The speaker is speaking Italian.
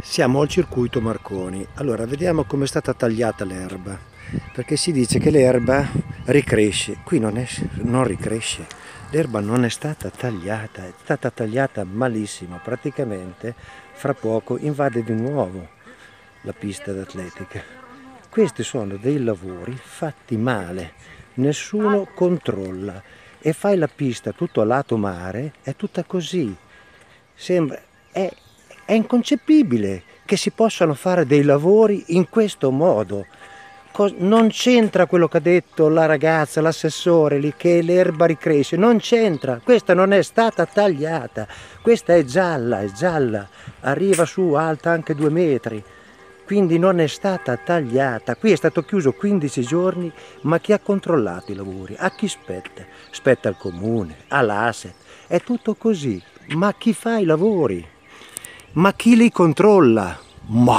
Siamo al circuito Marconi. Allora, vediamo come è stata tagliata l'erba. Perché si dice che l'erba ricresce. Qui non, è, non ricresce. L'erba non è stata tagliata, è stata tagliata malissimo. Praticamente fra poco invade di nuovo la pista d'atletica. Questi sono dei lavori fatti male, nessuno controlla e fai la pista tutto a lato mare, è tutta così. Sembra, è è inconcepibile che si possano fare dei lavori in questo modo. Non c'entra quello che ha detto la ragazza, l'assessore lì, che l'erba ricresce, non c'entra, questa non è stata tagliata, questa è gialla, è gialla, arriva su alta anche due metri, quindi non è stata tagliata. Qui è stato chiuso 15 giorni, ma chi ha controllato i lavori? A chi spetta? Spetta al comune, all'ASET, è tutto così, ma chi fa i lavori? Ma chi li controlla? Ma